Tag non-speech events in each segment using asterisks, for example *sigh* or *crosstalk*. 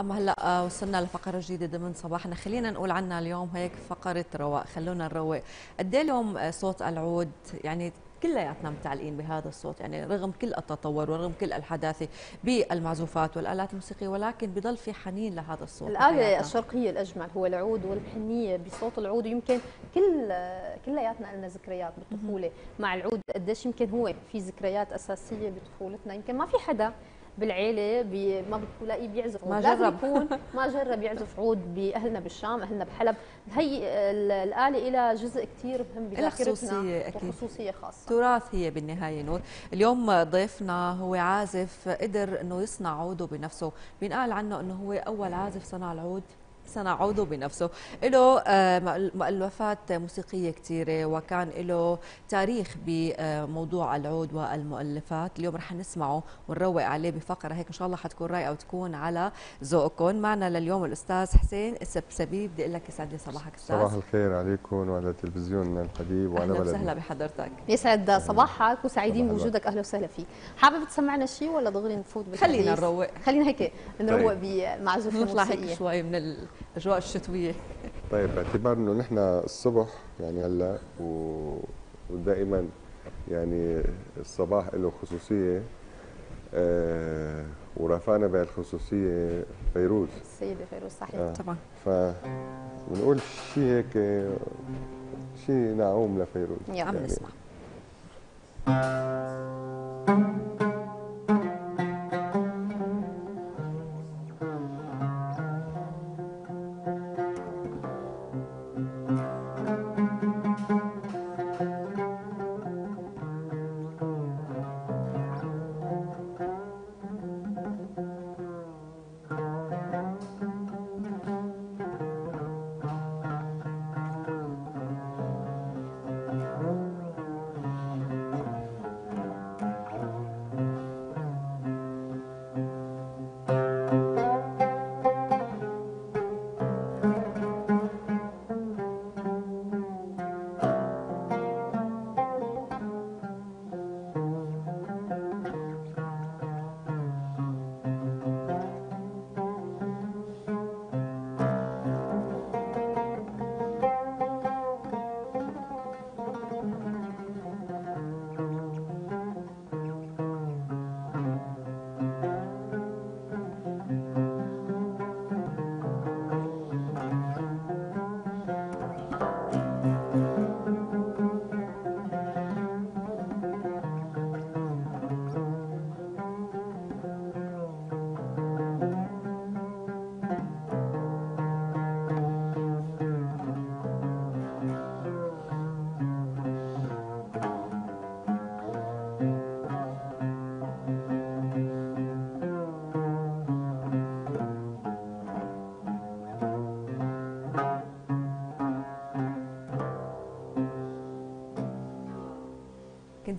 أما هلا وصلنا لفقرة جديدة ضمن صباحنا. خلينا نقول عنها اليوم هيك فقرة رواق. خلونا نروق. قد إيه اليوم صوت العود؟ يعني كلياتنا متعلقين بهذا الصوت. يعني رغم كل التطور ورغم كل الحداثة بالمعزوفات والآلات الموسيقية ولكن بضل في حنين لهذا الصوت. الآلة الشرقية الأجمل هو العود والحنية بصوت العود. يمكن كل كلياتنا لنا ذكريات بالطفولة. مع العود قديش يمكن هو في ذكريات أساسية بطفولتنا. يمكن ما في حدا بالعيلة بي ما بتلاقيه بيعزف عود. ما جرب. يكون *laughs* ما جرب يعزف عود بأهلنا بالشام أهلنا بحلب. هي الآلة لها جزء كثير مهم بذاكرتنا خصوصية أكيد. وخصوصيه خاصة. تراث هي بالنهاية نور. اليوم ضيفنا هو عازف قدر إنه يصنع عوده بنفسه. بينقال عنه إنه هو أول عازف صنع العود. صنع عوده بنفسه. له آه، مؤلفات موسيقية كثيرة وكان له تاريخ بموضوع العود والمؤلفات. اليوم رح نسمعه ونروق عليه بفقرة هيك إن شاء الله حتكون رايقة وتكون على ذوقكم. معنا لليوم الأستاذ حسين السبسبي بدي أقول لك يسعد لي صباحك أستاذ. صباح الخير عليكم وعلى تلفزيوننا الحبيب وعلى بلدنا أهلا وسهلا بحضرتك. يسعد صباحك وسعيدين بوجودك. أهلا وسهلا فيك. حابب تسمعنا شيء ولا دغري نفوت بالحديث خلينا نروق. خلينا هيك نروق طيب. بمعزوفة نطلع هيك شوي من الاجواء الشتوية. طيب باعتبار إنه نحن الصبح يعني هلأ ودائما يعني الصباح له خصوصية آه ورافقنا بهالخصوصية فيروز. السيدة فيروز صحيح. آه. طبعا. ف بنقول شيء هيك شيء نعوم لفيروز. يا عم يعني نسمع.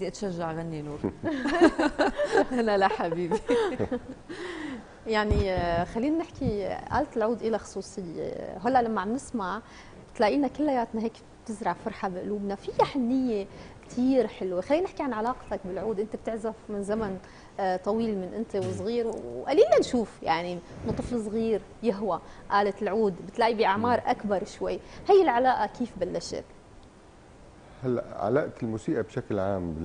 بدي أتشجع غني نور. *laughs* *laughs* لا لا حبيبي. *laughs* يعني آه، خلينا نحكي آلة العود لها خصوصية. هلأ لما عم نسمع تلاقينا كلياتنا هيك بتزرع فرحة بقلوبنا. فيها حنية كثير حلوة. خلينا نحكي عن علاقتك بالعود. أنت بتعزف من زمن آه، طويل من أنت وصغير. وقليل نشوف يعني من طفل صغير يهوى آلة العود. بتلاقي بأعمار أكبر شوي. هي العلاقة كيف بلشت؟ هلا علاقة الموسيقى بشكل عام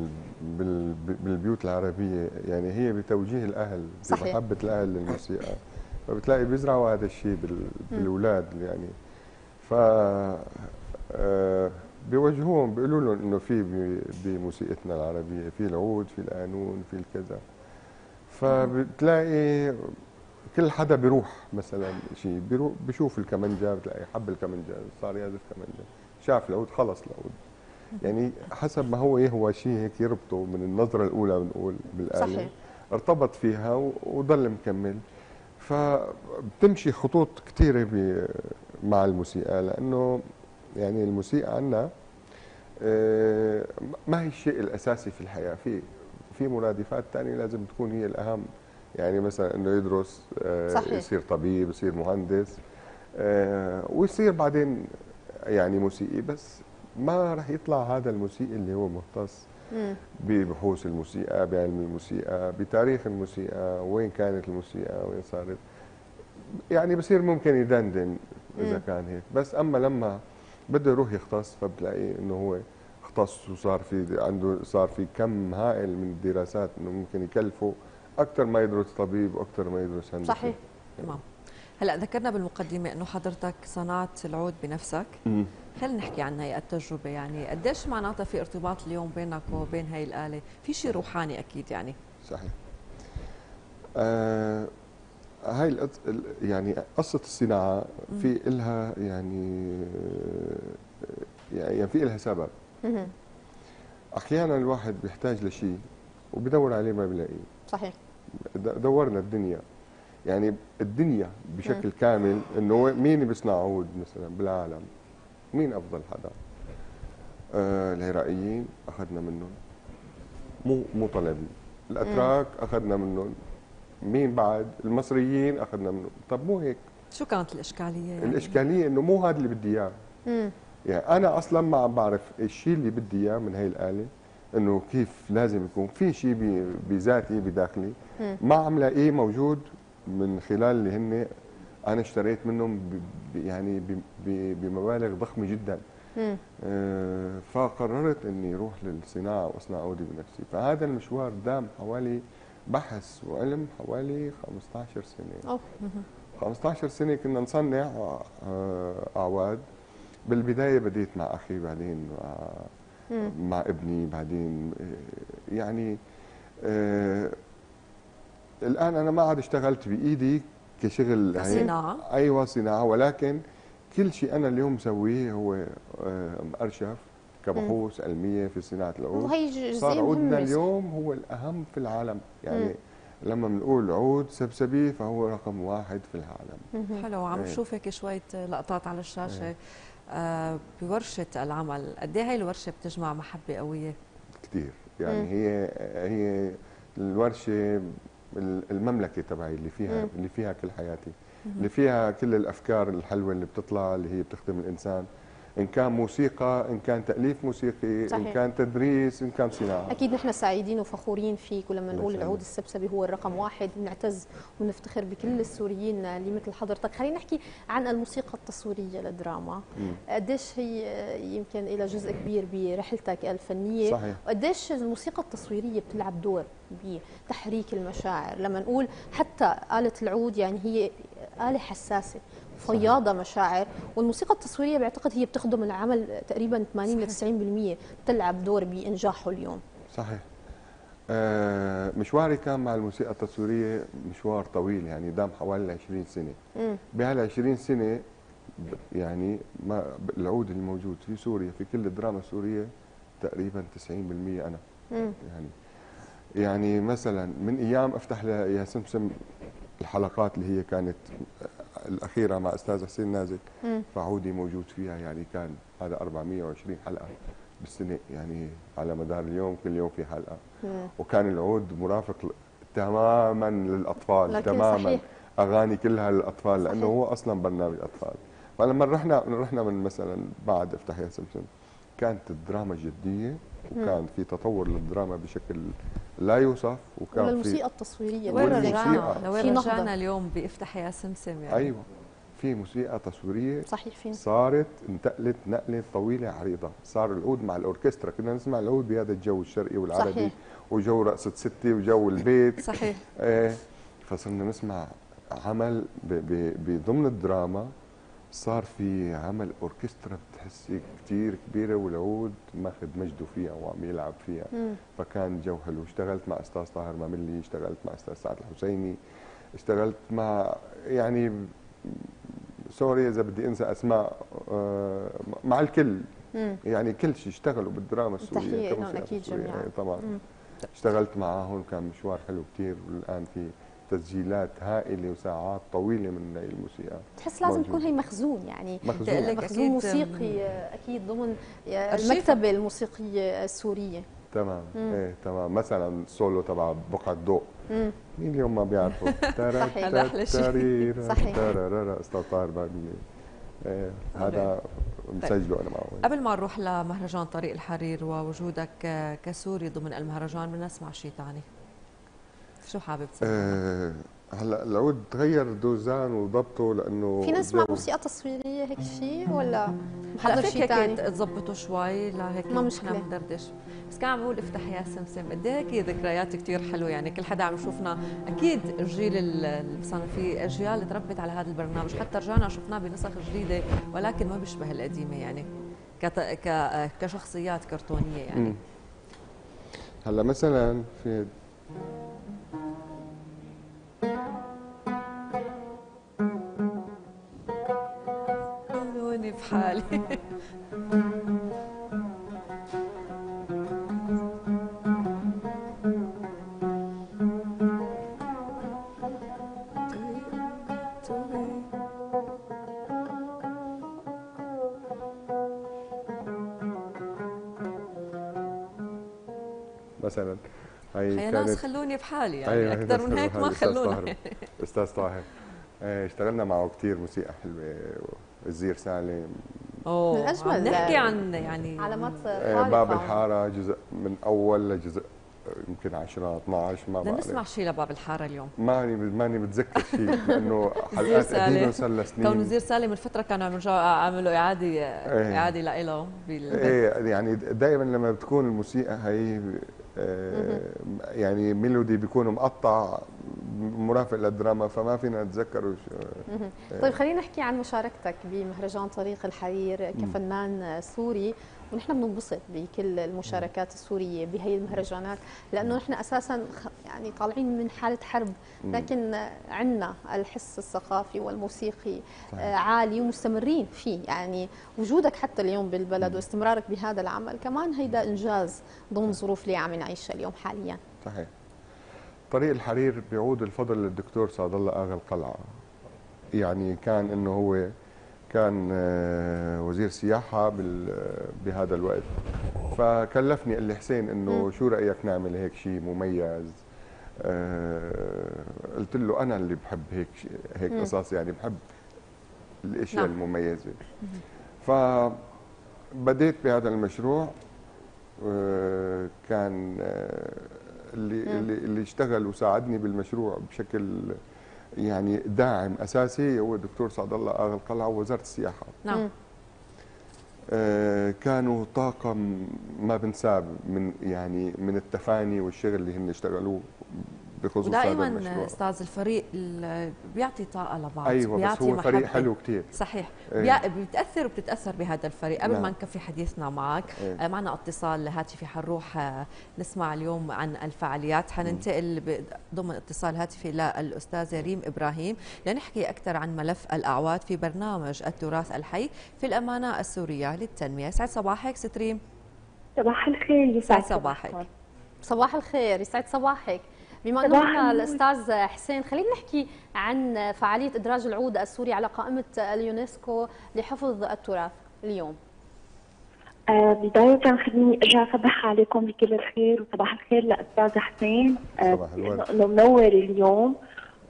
بالبيوت العربية يعني هي بتوجيه الأهل صحيح. بمحبة الأهل للموسيقى فبتلاقي بيزرعوا هذا الشيء بالأولاد يعني. ف آه، بيوجهوهم بيقولوا لهم إنه في بموسيقتنا العربية في العود في القانون في الكذا. فبتلاقي كل حدا بيروح مثلا شيء بيروح بيشوف الكمنجه بتلاقي حب الكمنجه صار يعزف كمنجه شاف العود خلص العود. يعني حسب ما هو يهوى شيء هيك يربطه من النظرة الأولى بنقول بالآلة. صحيح. ارتبط فيها وضل مكمل. فبتمشي خطوط كثيره مع الموسيقى لأنه يعني الموسيقى عندنا آه، ما هي الشيء الأساسي في الحياة. في في مرادفات ثانية لازم تكون هي الأهم. يعني مثلا إنه يدرس آه، صحيح. يصير طبيب يصير مهندس آه، ويصير بعدين يعني موسيقي. بس ما راح يطلع هذا الموسيقي اللي هو مختص ببحوث الموسيقى بعلم الموسيقى بتاريخ الموسيقى وين كانت الموسيقى وين صارت. يعني بصير ممكن يدندن إذا مم. كان هيك. بس أما لما بده يروح يختص فبتلاقي إنه هو اختص وصار في عنده صار في كم هائل من الدراسات إنه ممكن يكلفه أكثر ما يدرس طبيب وأكثر ما يدرس هندسة. صحيح. تمام. هلأ ذكرنا بالمقدمة إنه حضرتك صنعت العود بنفسك. مم. خلينا نحكي عن هي التجربة يعني قديش معناتها في ارتباط اليوم بينك وبين هي الآلة؟ في شيء روحاني أكيد يعني. صحيح. آه هاي يعني قصة الصناعة في إلها يعني يعني في إلها سبب. مهم. أحيانا الواحد بيحتاج لشيء وبدور عليه ما بيلاقيه. صحيح. دورنا الدنيا. يعني الدنيا بشكل كامل إنه مين بيصنع عود مثلا بالعالم؟ مين أفضل حدا آه العراقيين أخذنا منهم. مو مو طلبي. الأتراك أخذنا منهم. مين بعد؟ المصريين أخذنا منهم. طب مو هيك؟ شو كانت الإشكالية يعني؟ الإشكالية إنه مو هذا اللي بدي إياه. يعني أنا أصلا ما عم بعرف الشيء اللي بدي إياه من هي الآلة إنه كيف لازم يكون. في شيء بذاتي بداخلي. ما عم لاقيه موجود من خلال اللي هن أنا اشتريت منهم يعني بمبالغ ضخمة جدا. آه، فقررت إني أروح للصناعة وأصنع عودي بنفسي فهذا المشوار دام حوالي بحث وعلم حوالي 15 سنة أوه. 15 سنة كنا نصنع آه، أعواد بالبداية بديت مع أخي بعدين مع. مع ابني بعدين آه، يعني آه، الآن أنا ما عاد اشتغلت بإيدي كشغل. كصناعة؟ أيوه صناعة ولكن كل شيء أنا اليوم مسويه هو آه، مأرشف كبحوث علميه في صناعة العود وهي صار عودنا اليوم هو الأهم في العالم يعني مم. لما بنقول عود سبسبي فهو رقم واحد في العالم. حلو عم إيه. نشوف هيك شوية لقطات على الشاشة إيه. آه بورشة العمل قد إيه هي الورشة بتجمع محبة قوية كثير يعني مم. هي هي الورشة المملكة تبعي اللي فيها مم. اللي فيها كل حياتي. اللي فيها كل الأفكار الحلوة اللي بتطلع اللي هي بتخدم الإنسان. إن كان موسيقى إن كان تأليف موسيقي صحيح. ان كان تدريس إن كان صناعة. أكيد نحن سعيدين وفخورين فيك ولما نقول. العود السبسبي هو الرقم واحد بنعتز ونفتخر بكل السوريين اللي مثل حضرتك. خلينا نحكي عن الموسيقى التصويرية للدراما. قديش هي يمكن لها جزء كبير برحلتك الفنية؟ صحيح. وقديش الموسيقى التصويرية بتلعب دور بتحريك المشاعر. لما نقول حتى آلة العود يعني هي آلة حساسة. فياضة مشاعر والموسيقى التصويرية بعتقد هي بتخدم العمل تقريبا 80 ل 90% بتلعب دور بإنجاحه اليوم. صحيح. آه مشواري كان مع الموسيقى التصويرية مشوار طويل يعني دام حوالي 20 سنة. بهال 20 سنة يعني ما العود اللي موجود في سوريا في كل الدراما السورية تقريبا 90% أنا. مم. يعني يعني مثلا من أيام أفتح ل- يا سمسم الحلقات اللي هي كانت الأخيرة مع أستاذ حسين نازك. فعودي موجود فيها يعني كان هذا 420 حلقة بالسنة يعني على مدار اليوم كل يوم في حلقة مم. وكان العود مرافق تماما للأطفال تماما صحيح. أغاني كلها للأطفال لأنه صحيح. هو أصلا برنامج أطفال فلما رحنا رحنا من مثلا بعد افتح يا سمسم كانت الدراما جدية وكان في تطور للدراما بشكل لا يوصف وكان في وللموسيقى التصويرية. وين. رجعنا؟ لوين. رجعنا اليوم بافتح يا سمسم يعني أيوه. في موسيقى تصويرية صحيح فين صارت انتقلت نقلة طويلة عريضة. صار العود مع الأوركسترا. كنا نسمع العود بهذا الجو الشرقي والعربي صحيح. وجو رقصة ستي وجو البيت. صحيح. إيه. فصرنا نسمع عمل بضمن الدراما. صار في عمل أوركسترا بتحسي كثير كبيرة والعود ماخذ مجده فيها وعم يلعب فيها مم. فكان جو حلو اشتغلت مع أستاذ طاهر ماملي اشتغلت مع أستاذ سعد الحسيني اشتغلت مع يعني سوري إذا بدي أنسى أسماء آه، مع الكل مم. يعني كل شيء اشتغلوا بالدراما السورية كموسيقى أكيد تصويرية. جميعاً. إيه طبعا مم. اشتغلت معاهم كان مشوار حلو كثير والآن في تسجيلات هائلة وساعات طويلة من هي الموسيقى تحس لازم. تكون هي مخزون يعني مخزون مخزون أكيد موسيقي آه، أكيد ضمن آه،. المكتبة الموسيقية السورية تمام مم. إيه تمام مثلا السولو تبع بقعة ضوء. مين اليوم ما بيعرفه *laughs* صحيح. صحيح. أستاذ طاهر بابلي إيه هذا مسجله أنا معه قبل ما نروح لمهرجان طريق الحرير ووجودك كسوري ضمن المهرجان بدنا نسمع شيء ثاني شو حابب تسمع؟ آه هلا العود تغير دوزان وضبطه لأنه فينا نسمع الجو- موسيقى تصويرية هيك شيء ولا هلا فيك شيء هيك ثاني تظبطوا شوي لهيك ما نحن مشكلة. بندردش بس كان عم بقول افتح يا سمسم قد إيه هيك ذكريات كثير حلوة يعني كل حدا عم يشوفنا أكيد الجيل ال- ال- مثلا في أجيال تربت على هذا البرنامج حتى رجعنا شفناه بنسخ جديدة ولكن ما بيشبه القديمة يعني كت... ك... كشخصيات كرتونية يعني. هلا مثلا في خلوني بحالي *laughs* مثلا هي ناس خلوني بحالي يعني أيوة، أكثر من هيك ما خلونا. طاهر. أستاذ طاهر. اشتغلنا معه كثير موسيقى حلوة الزير سالم أوه من أجمل عم نحكي عن يعني علامات آه،. باب الحارة جزء من أول لجزء آه، يمكن 10 12 ما بدنا بعرف نسمع شيء لباب الحارة اليوم ماني ماني متذكر شيء *laughs* لأنه زير حلقات سالم. قديمه صار لها كون سنين وزير سالم من فترة كانوا عم يرجعوا عملوا إعادة إيه. إعادة لإله إيه يعني دائما لما بتكون الموسيقى هي آه، يعني ميلودي بيكون مقطع مرافق للدراما فما فينا نتذكر. طيب خلينا نحكي عن مشاركتك بمهرجان طريق الحرير كفنان سوري ونحن بننبسط بكل المشاركات السورية بهي المهرجانات لأنه نحن أساسا يعني طالعين من حالة حرب. لكن عندنا الحس الثقافي والموسيقي آه، عالي ومستمرين فيه. يعني وجودك حتى اليوم بالبلد واستمرارك بهذا العمل كمان هيدا إنجاز ضمن ظروف اللي عم نعيشها اليوم حاليا. صحيح. طريق الحرير بيعود الفضل للدكتور سعد الله آغا القلعة. يعني كان إنه هو كان آه، وزير سياحة بال- بهذا الوقت. فكلفني قال لي حسين إنه شو رأيك نعمل هيك شيء مميز؟ آه، قلت له أنا اللي بحب هيك هيك قصص يعني بحب الأشياء نعم. المميزة. فبديت بهذا المشروع آه، كان آه، اللي اللي اللي اشتغل وساعدني بالمشروع بشكل يعني داعم أساسي هو الدكتور سعد الله آغا القلعة ووزاره السياحة. نعم. آه، كانوا طاقم ما بنساه من يعني من التفاني والشغل اللي هن اشتغلوه بخصوص هذا ودائما المشروع. أستاذ الفريق ال- بيعطي طاقة لبعض أيوه بس بيعطي هو فريق محبة. حلو كثير صحيح. بيع- بتأثر وبتتأثر بهذا الفريق. قبل نعم. ما نكفي حديثنا معك إيه. آه، معنا اتصال هاتفي حنروح آه، نسمع اليوم عن الفعاليات. حننتقل ضمن اتصال هاتفي للاستاذه ريم إبراهيم لنحكي أكثر عن ملف الأعواد في برنامج التراث الحي في الأمانة السورية للتنمية. سعد صباحك ست ريم. صباح الخير سعد يسعد صباحك. صباح الخير يسعد صباحك. بما أنه صباح. الأستاذ حسين خلينا نحكي عن فعالية إدراج العود السوري على قائمة اليونسكو لحفظ التراث اليوم آه بداية خليني ارجع اصبح عليكم بكل الخير وصباح الخير لأستاذ حسين صباح الورد. إنه- انه منور اليوم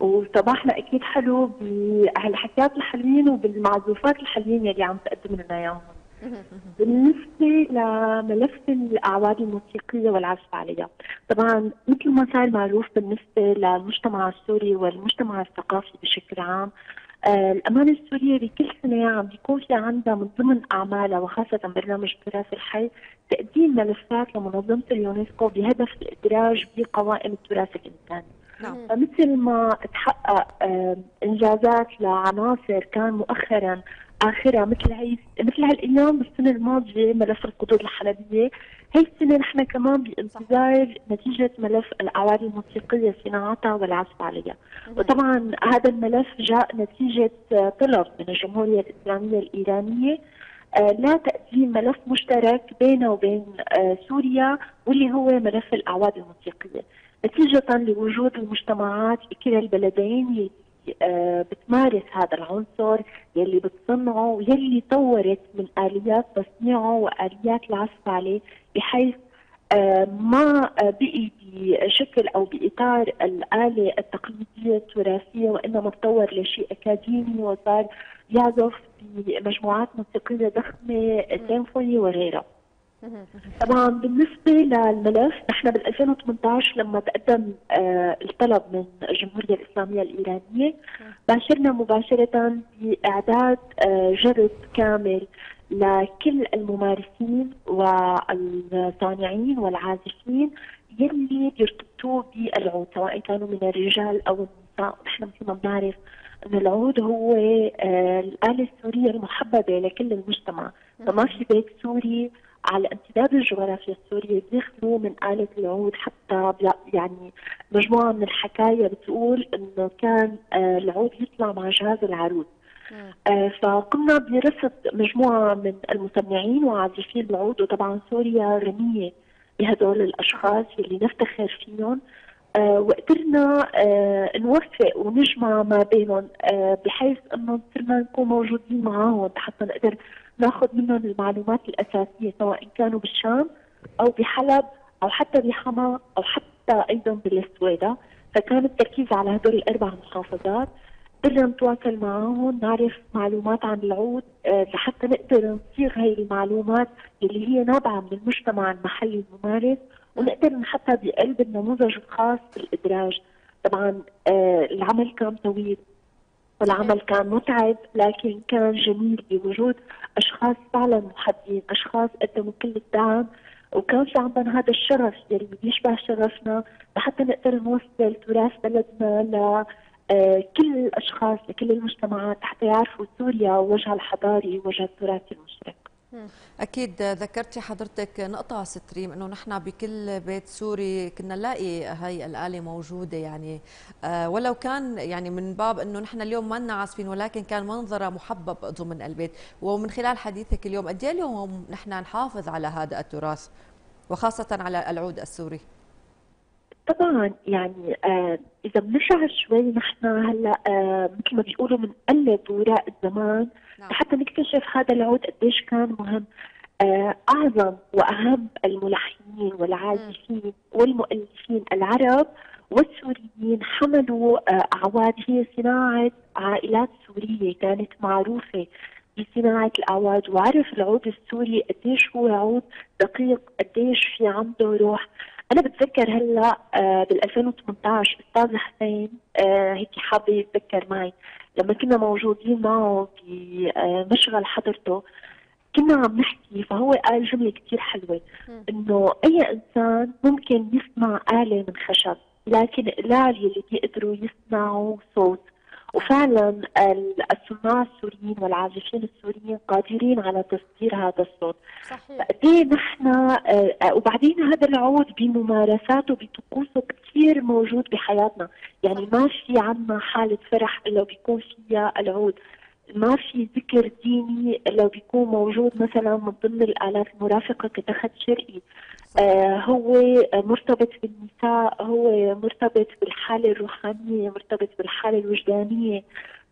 وصباحنا أكيد حلو بهالحكيات الحلوين وبالمعزوفات الحلوين اللي عم تقدم لنا إياهم بالنسبة لملف الأعواد الموسيقية والعزف عليها طبعا مثل ما صار معروف بالنسبة للمجتمع السوري والمجتمع الثقافي بشكل عام آه، الأمانة السورية بكل سنة عم بيكون في عندها من ضمن أعمالها وخاصة برنامج التراث الحي تقديم ملفات لمنظمة اليونسكو بهدف الإدراج بقوائم التراث الإنساني. نعم. فمثل ما تحقق آه، إنجازات لعناصر كان مؤخرا اخرها مثل هي مثل هالأيام بالسنه الماضية ملف القدود الحلبية. هي السنة نحن كمان بانتظار نتيجة ملف الأعواد الموسيقية صناعتها والعزف عليها. وطبعا هذا الملف جاء نتيجة طلب من الجمهورية الإسلامية الإيرانية آه، لا تقديم ملف مشترك بينه وبين آه، سوريا واللي هو ملف الأعواد الموسيقية. نتيجة لوجود المجتمعات بكلا البلدين بتمارس هذا العنصر يلي بتصنعه ويلي طورت من آليات تصنيعه وآليات العزف عليه بحيث آه، ما آه، بقي بشكل أو بإطار الآلة التقليدية التراثية وإنما تطور لشيء أكاديمي وصار يعزف بمجموعات موسيقية ضخمة سيمفوني وغيرها. طبعا بالنسبة للملف نحن بال 2018 لما تقدم آه، الطلب من الجمهورية الإسلامية الإيرانية باشرنا مباشرة بإعداد آه، جرد كامل لكل الممارسين والصانعين والعازفين يلي بيرتبطوا بالعود سواء كانوا من الرجال أو النساء. نحن مثل ما بنعرف انه العود هو آه، الآلة السورية المحببة لكل المجتمع. فما في بيت سوري على امتداد الجغرافيا السورية بيخلوا من آلة العود حتى يعني مجموعة من الحكاية بتقول إنه كان آه، العود يطلع مع جهاز العروس آه، فقمنا برصد مجموعة من المصنعين وعازفين العود وطبعا سوريا غنية بهدول الأشخاص اللي نفتخر فيهم. آه وقدرنا آه نوفق ونجمع ما بينهم آه بحيث انه صرنا نكون موجودين معاهم حتى نقدر ناخذ منهم المعلومات الأساسية سواء كانوا بالشام أو بحلب أو حتى بحما أو حتى أيضا بالسويدة. فكان التركيز على هدول الأربع محافظات. قدرنا نتواصل معهم نعرف معلومات عن العود آه، لحتى نقدر نصيغ هي المعلومات اللي هي نابعة من المجتمع المحلي الممارس ونقدر نحطها بقلب النموذج الخاص بالإدراج. طبعا آه، العمل كان طويل. والعمل كان متعب لكن كان جميل بوجود أشخاص فعلا محبين أشخاص قدموا كل الدعم وكان في عندنا هذا الشرف يلي بيشبه شرفنا لحتى نقدر نوصل تراث بلدنا ل آه، كل الأشخاص لكل المجتمعات حتى يعرفوا سوريا وجهها الحضاري وجه التراث المشرق. أكيد ذكرتي حضرتك نقطة كتير مهمة إنه نحن بكل بيت سوري كنا نلاقي هاي الآلة موجودة يعني آه ولو كان يعني من باب إنه نحن اليوم ما عازفين ولكن كان منظرة محبب ضمن البيت ومن خلال حديثك اليوم قد إيه اليوم نحن نحافظ على هذا التراث وخاصة على العود السوري طبعا يعني آه إذا بنرجع شوي نحن هلأ آه مثل ما بيقولوا بنقلب وراء الزمان. حتى نكتشف هذا العود قديش كان مهم. آه أعظم وأهم الملحنين والعازفين والمؤلفين العرب والسوريين حملوا آه أعواد. هي صناعة عائلات سورية كانت معروفة بصناعة الأعواد. وعرف العود السوري قديش هو عود دقيق قديش في عنده روح. أنا بتذكر هلأ آه، بال 2018 أستاذ حسين هيك حابب يتذكر معي. لما كنا موجودين معه بمشغل حضرته كنا عم نحكي فهو قال جملة كثير حلوة إنه أي إنسان ممكن يصنع آلة من خشب لكن القلال يلي بيقدروا يصنعوا صوت. وفعلا الصناع السوريين والعازفين السوريين قادرين على تصدير هذا الصوت. صحيح. نحن آه، وبعدين هذا العود بممارساته بطقوسه كثير موجود بحياتنا. يعني ما في عنا حالة فرح إلا بيكون فيها العود. ما في ذكر ديني إلا بيكون موجود مثلا من ضمن الآلات المرافقة كتخت شرقي. هو مرتبط بالنساء هو مرتبط بالحالة الروحانية مرتبط بالحالة الوجدانية.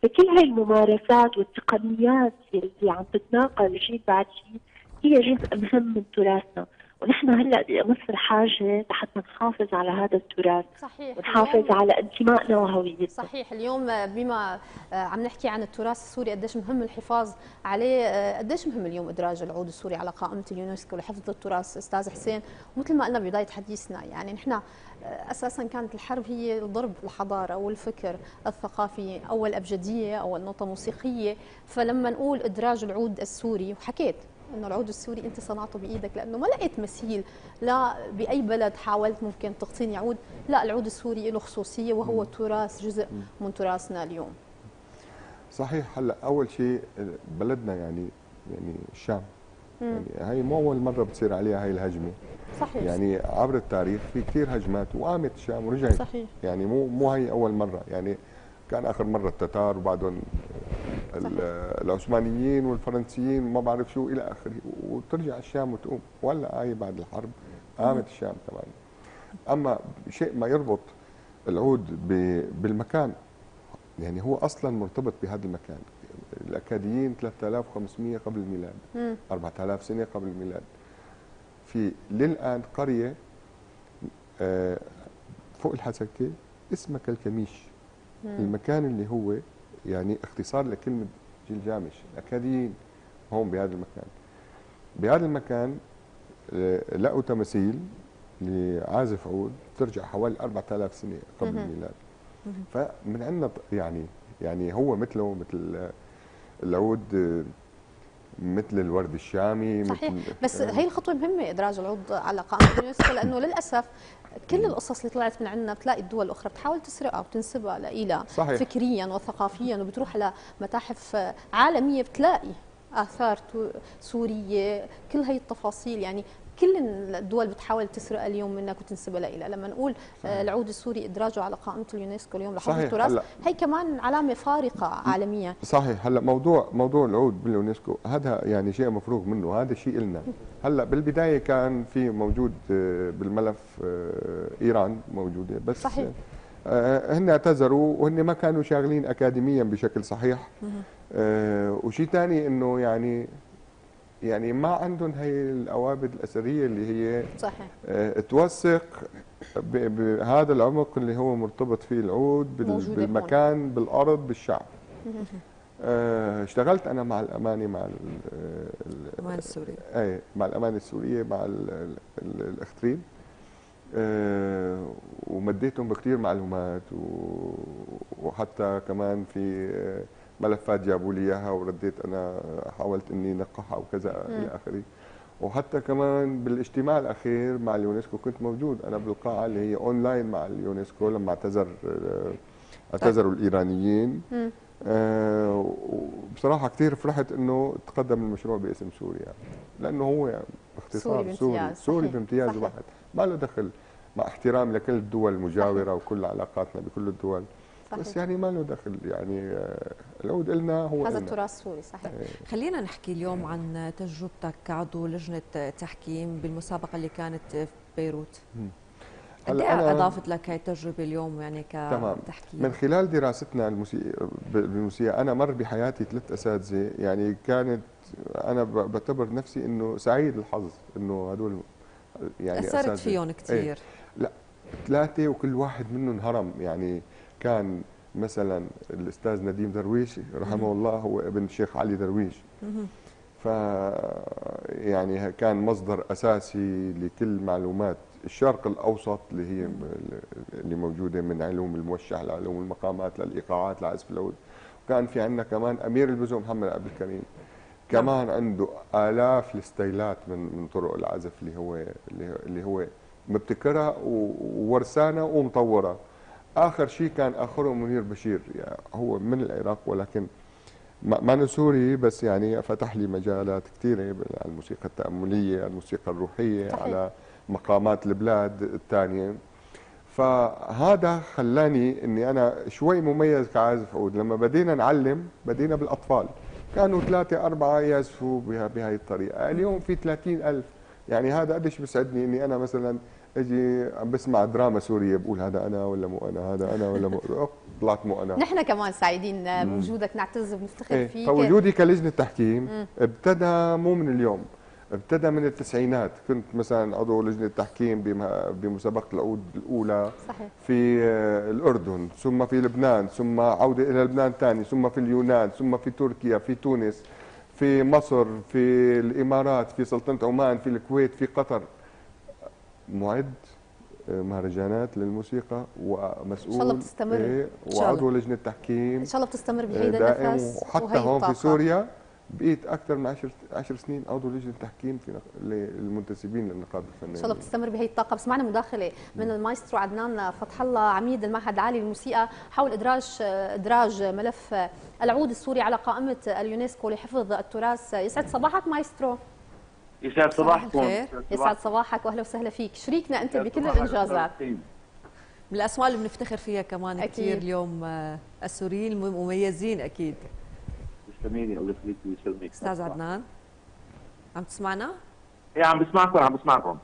فكل هاي الممارسات والتقنيات اللي عم تتناقل جيل بعد جيل هي جزء مهم من تراثنا. ونحن هلأ بأمس الحاجة لحتى نحافظ على هذا التراث. صحيح ونحافظ على انتمائنا وهويتنا. صحيح اليوم بما آه، عم نحكي عن التراث السوري قديش مهم الحفاظ عليه؟ آه، قديش مهم اليوم إدراج العود السوري على قائمة اليونسكو لحفظ التراث؟ أستاذ حسين ومثل ما قلنا ببداية حديثنا يعني نحن آه، أساسا كانت الحرب هي ضرب الحضارة والفكر الثقافي أول أبجدية أول نقطة موسيقية. فلما نقول إدراج العود السوري وحكيت إنه العود السوري أنت صنعته بإيدك لأنه ما لقيت مثيل لا بأي بلد حاولت ممكن تقطين عود لا العود السوري له خصوصية وهو تراث جزء من تراثنا اليوم. صحيح هلأ أول شيء بلدنا يعني يعني الشام يعني هي مو أول مرة بتصير عليها هاي الهجمة. صحيح. يعني عبر التاريخ في كثير هجمات وقامت الشام ورجعت. صحيح. يعني مو مو هي أول مرة. يعني كان آخر مرة التتار وبعدهم العثمانيين والفرنسيين وما بعرف شو إلى آخره. وترجع الشام وتقوم. ولا آية بعد الحرب قامت الشام كمان. أما شيء ما يربط العود بالمكان يعني هو أصلا مرتبط بهذا المكان. الأكاديين 3500 قبل الميلاد 4000 سنة قبل الميلاد. في للآن قرية آه، فوق الحسكة اسمها كالكميش. المكان اللي هو يعني اختصار لكلمة جلجامش الاكاديين هون بهذا المكان. بهذا المكان آه، لقوا تماثيل لعازف عود ترجع حوالي 4000 سنة قبل. الميلاد. فمن عندنا يعني يعني هو مثله مثل العود آه، مثل الورد الشامي صحيح. مثل بس هي الخطوة مهمه إدراج العود على قائمه اليونسكو لأنه للأسف كل القصص اللي طلعت من عندنا بتلاقي الدول الأخرى بتحاول تسرقها وتنسبها لإلها صحيح. فكريا وثقافيا وبتروح على متاحف عالمية بتلاقي آثار سورية كل هي التفاصيل. يعني كل الدول بتحاول تسرقها اليوم منك وتنسبها لإلها لما نقول آه، العود السوري إدراجه على قائمة اليونسكو اليوم لحفظ صحيح. التراث. هي كمان علامة فارقة عالميا صحيح هلأ موضوع موضوع العود باليونسكو هذا يعني شيء مفروغ منه هذا شيء إلنا هلأ بالبداية كان في موجود آه، بالملف آه، إيران موجودة بس صحيح. هن اعتذروا وهن ما كانوا شاغلين اكاديميا بشكل صحيح وشيء ثاني إنه يعني يعني ما عندهم هي الأوابد الأثرية اللي هي صحيح. آه، توثق بهذا العمق اللي هو مرتبط فيه العود بال- موجودة هون. بالمكان بالأرض بالشعب. آه، اشتغلت أنا مع الامانه مع ال- ال- كمان السوري أي مع الامانه السورية مع ال- ال- ال- الاخترين آه، ومديتهم بكثير معلومات وحتى كمان في ملفات جابوا لي إياها ورديت أنا حاولت إني نقحها وكذا إلى آخره. وحتى كمان بالاجتماع الأخير مع اليونسكو كنت موجود. أنا بالقاعة اللي هي اونلاين مع اليونسكو لما اعتذر اعتذروا الإيرانيين. آه، وبصراحة كثير فرحت إنه تقدم المشروع باسم سوريا. لأنه هو باختصار سوري سوري بامتياز، سوري بامتياز. واحد. ما له دخل. مع احترام لكل الدول المجاورة وكل علاقاتنا بكل الدول. بس صحيح يعني ما له دخل يعني آه، العود إلنا هو هذا إلنا. التراث السوري صحيح خلينا نحكي اليوم عن تجربتك كعضو لجنة تحكيم بالمسابقة اللي كانت في بيروت قد هلا إيه أنا- أضافت لك هاي التجربة اليوم يعني تمام. كتحكيم من خلال دراستنا الموسيقى بالموسيقى أنا مر بحياتي ثلاث أساتذة يعني كانت أنا بعتبر نفسي إنه سعيد الحظ إنه هدول يعني أثرت. فيهم إيه. كثير ثلاثة وكل واحد منهم هرم يعني كان مثلا الأستاذ نديم درويش رحمه الله هو ابن الشيخ علي درويش. ف يعني كان مصدر أساسي لكل معلومات الشرق الأوسط اللي هي اللي موجودة من علوم الموشح لعلوم المقامات للإيقاعات لعزف العود وكان في عندنا كمان أمير البزو محمد عبد الكريم. كمان عنده آلاف الستايلات من من طرق العزف اللي هو اللي هو- اللي هو مبتكرها وورثانا ومطورها آخر شيء كان اخره منير بشير يعني هو من العراق ولكن ما ما سوري بس يعني فتح لي مجالات كثيرة على الموسيقى التأملية الموسيقى الروحية صحيح. على مقامات البلاد الثانية. فهذا خلاني إني أنا شوي مميز كعازف عود. لما بدينا نعلم بدينا بالأطفال. كانوا ثلاثة أربعة يعزفوا بها بهاي الطريقة. اليوم في 30 ألف يعني هذا قديش بيسعدني إني أنا مثلا أجي عم بسمع دراما سورية بقول هذا أنا ولا مو أنا هذا أنا ولا مو طلعت مو أنا. نحن كمان سعيدين بوجودك نعتز وبنفتخر إيه، فيك. فوجودي كلجنة تحكيم ابتدى مو من اليوم ابتدى من التسعينات. كنت مثلا عضو لجنة تحكيم بم- بمسابقة العود الأولى صحيح. في آه، الأردن ثم في لبنان ثم عودة إلى لبنان ثاني ثم في اليونان ثم في تركيا في تونس. في مصر في الإمارات في سلطنة عمان في الكويت في قطر معد آه، مهرجانات للموسيقى ومسؤول إن شاء الله بتستمر. إيه،. وعضو لجنة تحكيم إن شاء الله بتستمر بهيدا دائم النفس وحتى هون. في سوريا بقيت أكثر من 10 10 سنين عضو لجنة تحكيم في نق- للمنتسبين للنقابة الفنية. إن شاء الله بتستمر بهي الطاقة. بس معنا مداخلة من المايسترو عدنان فتح الله عميد المعهد العالي للموسيقى حول ادراج إدراج ملف العود السوري على قائمة اليونسكو لحفظ التراث. يسعد صباحك مايسترو. يسعد صباحكم. يسعد صباحك واهلا وسهلا فيك. شريكنا أنت بكل الانجازات من الاسماء اللي بنفتخر فيها كمان أكيد. كثير اليوم آه، السوريين المميزين أكيد. تسلميني الله يخليك ويسلمك أستاذ عدنان عم تسمعنا؟ إيه عم بسمعكم عم بسمعكم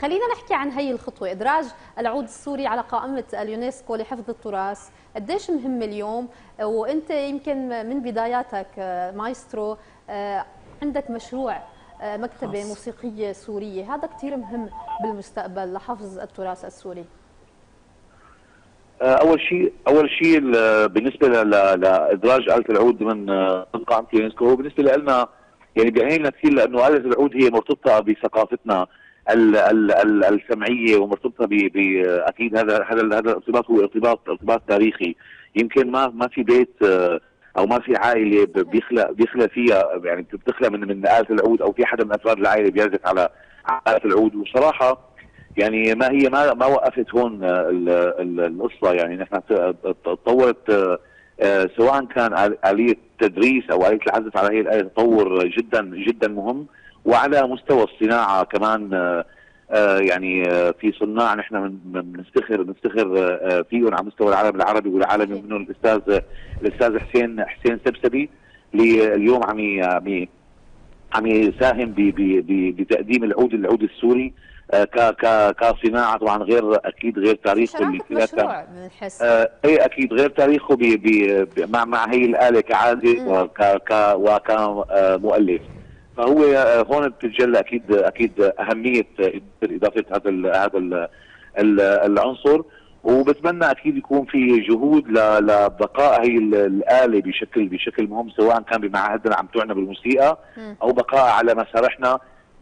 خلينا نحكي عن هي الخطوة. إدراج العود السوري على قائمة اليونسكو لحفظ التراث. قديش مهم اليوم؟ وأنت يمكن من بداياتك آه، مايسترو آه، عندك مشروع آه، مكتبة خاص. موسيقية سورية. هذا كثير مهم بالمستقبل لحفظ التراث السوري. أول شيء أول شيء ال- بالنسبة لإدراج آلة العود آه، ضمن قائمه اليونسكو هو بالنسبة لنا يعني بيعنينا كثير لأنه آلة العود هي مرتبطة بثقافتنا ال- ال- ال- السمعية ومرتبطة ب أكيد هذا هذا هذا الارتباط هو ارتباط ارتباط تاريخي. يمكن ما ما في بيت آه، أو ما في عائلة بيخلق بيخلق فيها يعني بتخلق من من آلة العود أو في حدا من أفراد العائلة بيعزف على آلة العود. وصراحة يعني ما هي ما ما وقفت هون آه، ال- ال- القصة. يعني نحن تطورت آه، آه، سواء كان آل- آلية تدريس أو آلية العزف على هي الآلة تطور جدا جدا مهم. وعلى مستوى الصناعة كمان يعني في صناع نحن بنفتخر بنفتخر فيهم على مستوى العالم العربي والعالمي منهم الأستاذ الأستاذ حسين حسين سبسبي اللي اليوم عم عم عم يساهم بتقديم العود العود السوري. كصناعة طبعا غير أكيد غير تاريخه اللي مشروع بنحس آه، إيه أكيد غير تاريخه بي بي ب- مع مع هي الآلة كعازف مم. وك ك وكمؤلف فهو آه، هون بتتجلى أكيد أكيد أهمية آه، إضافة هذا ال هذا ال ال العنصر وبتمنى أكيد يكون في جهود لبقاء هي ال- الآلة بشكل بشكل مهم سواء كان بمعاهدنا عم توعنا بالموسيقى. أو بقاء على مسارحنا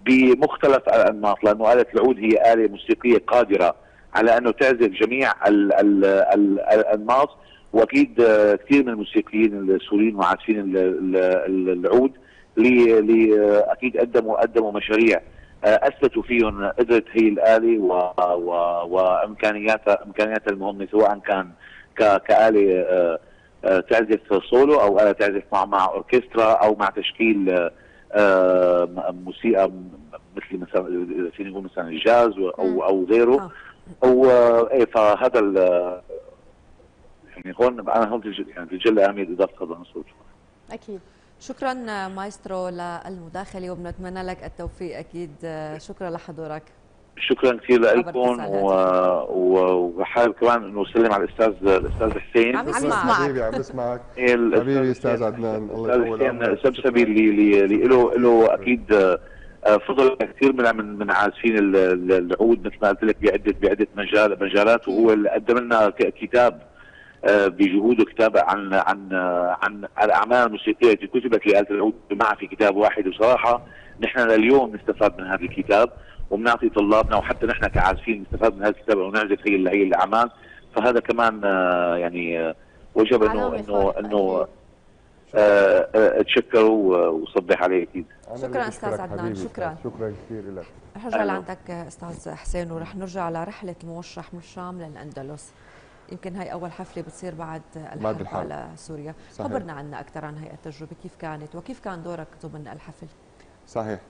بمختلف الأنماط لأنه آلة العود هي آلة موسيقية قادرة على انه تعزف جميع ال ال ال الأنماط وأكيد كثير من الموسيقيين السوريين وعازفين ال- ال- ال- العود اللي أكيد قدموا قدموا مشاريع. أثبتوا فيهم قدرة هي الآلة و- و- وامكانياتها إمكانياتها المهمة سواء كان ك- كآلة آه، آه، تعزف سولو أو آلة تعزف مع مع أوركسترا أو مع تشكيل موسيقى م- مثل مثلا إذا فينا نقول مثلا الجاز. أو أو غيره. آه. أو آه، إيه فهذا يعني هون أنا هون بتج- يعني بتجلى أهمية إضافة هذا العنصر أكيد. شكرا مايسترو للمداخلة وبنتمنى لك التوفيق أكيد. شكرا لحضورك. شكرا كثير لكم وحابب كمان إنه أسلم على الاستاذ الأستاذ حسين. عم عم يسمعك. يسمعك. حبيبي عم بسمعك *laughs* إيه، حبيبي أستاذ حسين- عدنان الله الأستاذ يطول حسين عمرك. سبسبي اللي اللي اللي له له أكيد آه، فضل كثير من من من عازفين ال- ال- العود مثل ما قلت لك بعده بعدة مجال مجالات. وهو اللي قدم لنا كتاب آه، بجهوده كتاب عن عن عن الأعمال الموسيقية التي كتبت لآلة العود. معها في كتاب واحد وصراحه نحن لليوم نستفاد من هذا الكتاب. وبنعطي طلابنا وحتى نحن كعازفين نستفاد من هذا الكتاب ونعزف هي هي الأعمال فهذا كمان آه، يعني آه، وجب انه انه إنه. آه، اتشكروا وصبح عليه أكيد شكراً بشكرك عدنان، شكراً. شكرا كثير لك رح نرجع. لعندك أستاذ حسين ورح نرجع لرحله الموشح من الشام للأندلس يمكن هاي أول حفلة بتصير بعد الحرب, بعد الحرب. على سوريا صحيح. خبرنا عنا أكثر عن هاي التجربة كيف كانت وكيف كان دورك ضمن الحفل صحيح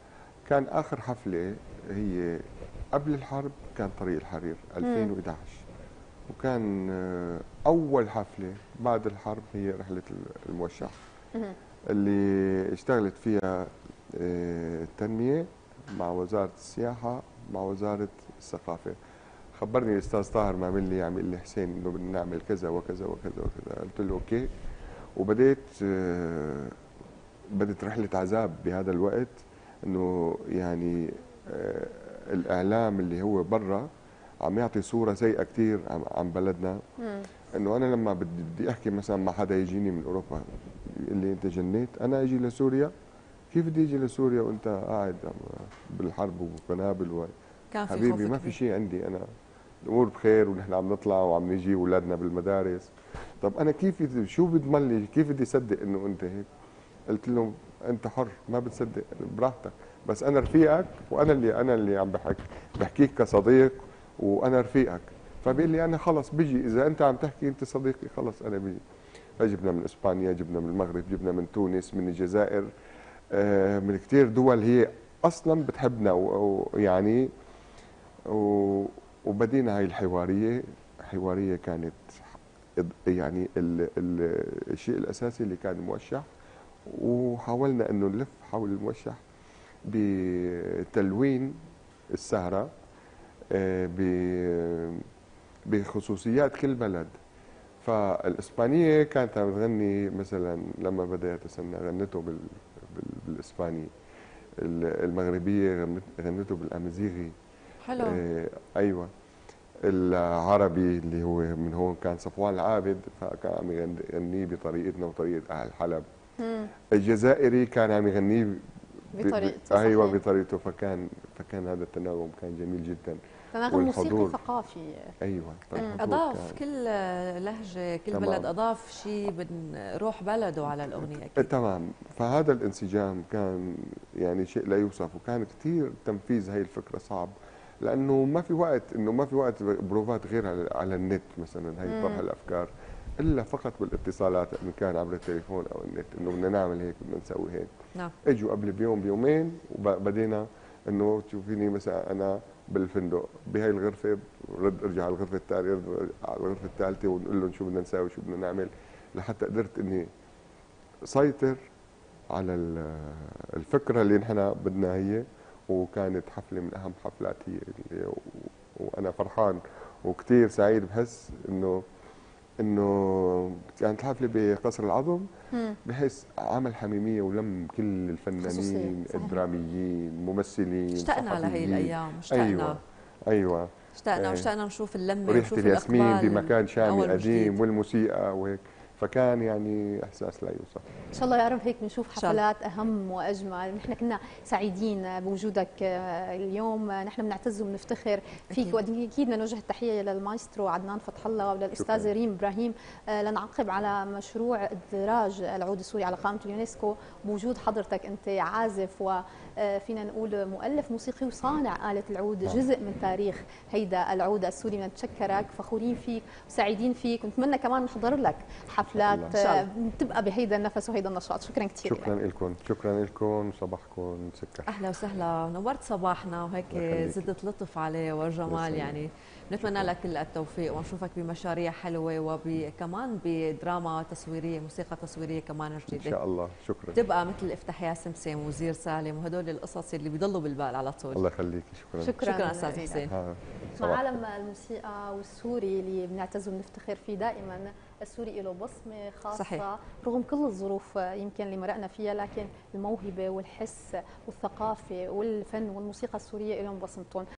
كان آخر حفلة هي قبل الحرب كان طريق الحرير 2011 وكان آه، أول حفلة بعد الحرب هي رحلة الموشح. اللي اشتغلت فيها آه، التنمية مع وزارة السياحة مع وزارة الثقافة. خبرني الأستاذ طاهر ما عمل لي عمل لي حسين إنه بدنا نعمل كذا وكذا وكذا وكذا. قلت له أوكي. وبديت آه، بدت رحلة عذاب بهذا الوقت. إنه يعني آه، الإعلام اللي هو برا عم يعطي صورة سيئة كثير عن بلدنا. إنه أنا لما بدي بدي أحكي مثلا مع حدا يجيني من أوروبا يقول لي أنت جنيت أنا أجي لسوريا. كيف بدي أجي لسوريا وأنت قاعد بالحرب وقنابل و... كان في خوف حبيبي ما في. شيء عندي. أنا الأمور بخير ونحن عم نطلع وعم نجي اولادنا بالمدارس. طب أنا كيف شو بضمن لي كيف بدي اصدق إنه أنت هيك؟ قلت له انت حر ما بتصدق براحتك. بس أنا رفيقك وأنا اللي أنا اللي عم بحكي بحكيك كصديق وأنا رفيقك. فبيقول لي أنا خلص بيجي إذا أنت عم تحكي أنت صديقي خلص أنا بيجي. فجبنا من إسبانيا جبنا من المغرب جبنا من تونس من الجزائر. آه، من كثير دول هي أصلا بتحبنا ويعني وبدينا هاي الحوارية. حوارية كانت يعني ال ال الشيء الأساسي اللي كان موشح. وحاولنا إنه نلف حول الموشح بتلوين السهرة آه، بخصوصيات كل بلد. فالإسبانية كانت عم تغني مثلا لما بدأت استنى غنته بال بال- بالإسباني. ال- المغربية غنت- غنته بالأمازيغي. حلو. آه أيوه. العربي اللي هو من هون كان صفوان العابد فكان عم يغن- يغنيه بطريقتنا وطريقة أهل حلب. الجزائري كان عم يغنيه بطريقته أيوه. بطريقته. فكان فكان هذا التناغم كان جميل جدا. تناغم موسيقي. ثقافي. أيوه فالحضور أضاف كان- كل لهجة كل تمام. بلد أضاف شيء من روح بلده على الأغنية أكيد. تمام. فهذا الانسجام كان يعني شيء لا يوصف وكان كثير تنفيذ هاي الفكرة صعب لأنه ما في وقت إنه ما في وقت بروفات غير على النت مثلا هي طرح الأفكار. إلا فقط بالاتصالات إن كان عبر التليفون أو النت إنه بدنا نعمل هيك بدنا نسوي هيك. نعم. إجوا قبل بيوم بيومين وبدينا إنه تشوفيني مثلا أنا بالفندق بهاي الغرفة رد ارجع على الغرفة الثانية رد على الغرفة الثالثه ونقول لهم شو بدنا نسوي شو بدنا نعمل لحتى قدرت إني سيطر على ال- الفكرة اللي نحن بدنا هي وكانت حفلة من أهم حفلات هي وأنا فرحان وكثير سعيد بحس إنه إنه كانت الحفله بقصر العظم. بحيث عمل حميمية ولم كل الفنانين. الدراميين ممثلين اشتقنا لهي. الأيام اشتقنا أيوه أيوه اشتقنا إيه. واشتقنا نشوف اللمة وريحه الياسمين بمكان شامي قديم. والموسيقى وهيك فكان يعني إحساس لا يوصف إن شاء الله يا رب هيك بنشوف. حفلات أهم وأجمل نحن كنا سعيدين بوجودك آه، اليوم آه، نحن بنعتز وبنفتخر فيك. وأكيد بدنا نوجه التحية للمايسترو عدنان فتح الله وللأستاذ. ريم إبراهيم آه، لنعقب على مشروع ادراج العود السوري على قائمة اليونسكو بوجود حضرتك أنت عازف وفينا نقول مؤلف موسيقي وصانع آلة العود نعم. جزء من تاريخ هيدا العود السوري بدنا نتشكرك فخورين فيك وسعيدين فيك ونتمنى كمان نحضر لك حفلات تبقى بهيدا النفس وهيدا النشاط. شكرا كثير شكرا لكم شكرا لكم صباحكم سكر. أهلا وسهلا. نورت صباحنا وهيك. زدت لطف عليه والجمال. يعني. نتمنى لك كل التوفيق ونشوفك بمشاريع حلوة وكمان بدراما تصويرية موسيقى تصويرية كمان إن جديده شاء الله. شكرا. تبقى مثل افتح يا سمسم وزير سالم وهدول القصص اللي بيضلوا بالبال على طول. الله يخليكي شكرا. شكرا. شكرا أستاذ لك. حسين. مع عالم الموسيقى والسوري اللي بنعتز وبنفتخر فيه دائما السوري له بصمة خاصة. صحيح. رغم كل الظروف يمكن اللي مرقنا فيها لكن الموهبة والحس والثقافة والفن والموسيقى السورية لهم بصمتهم.